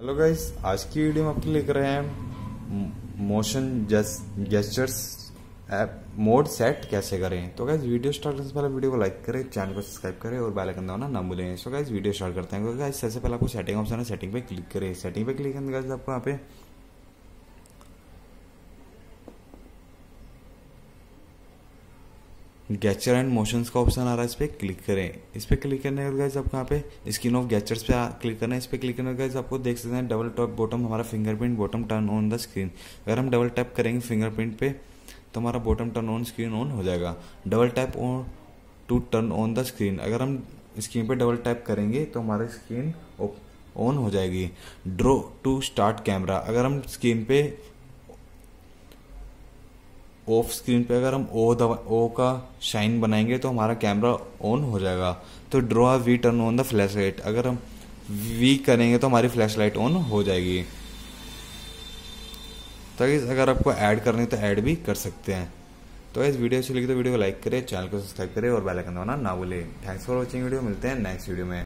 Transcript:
Hello guys आज की video में आपके लेकर रहे हैं motion gestures app mode set कैसे करें? तो गाइस वीडियो स्टार्ट करने से पहले वीडियो को लाइक करें चैनल को सब्सक्राइब करें और बेल आइकन दबाना ना भूलें। सो गाइस वीडियो स्टार्ट करते हैं। गाइस सबसे पहले आपको सेटिंग ऑप्शन है सेटिंग पे क्लिक करें। सेटिंग पे क्लिक करने के आपको यहाँ पे गैचर एंड मोशंस का ऑप्शन आ रहा है, इस पर क्लिक करें। इस पर क्लिक करने के बाद आपको यहाँ पे स्क्रीन ऑफ़ गैचर्स पे क्लिक करना है। इस पर क्लिक करने के बाद आपको देख सकते हैं डबल टॉप बॉटम हमारा fingerprint bottom turn on the screen अगर हम डबल टैप करेंगे फिंगरप्रिंट पे तो हमारा bottom turn on screen on हो जाएगा। Double tap on to turn on the screen अगर हम स्क्रीन पे डबल टैप करेंगे तो हमारी स्क्रीन ऑन हो जाएगी। ड्रो टू स्टार्ट कैमरा अगर हम स्क्रीन पे ऑफ़ स्क्रीन पे अगर हम ओ ओ का शाइन बनाएँगे तो हमारा कैमरा ऑन हो जाएगा। तो draw V turn on the flash light अगर हम वी करेंगे तो हमारी फ्लैश लाइट ऑन हो जाएगी। तो अगर आपको ऐड करनी तो ऐड भी कर सकते हैं। तो इस वीडियो अच्छी लगी तो वीडियो को लाइक करें चैनल को सब्सक्राइब करें और बेल आइकन दबाना ना भूलें। थैंक्स फॉर वॉचिंग वीडियो मिलते हैं नेक्स्ट वीडियो में।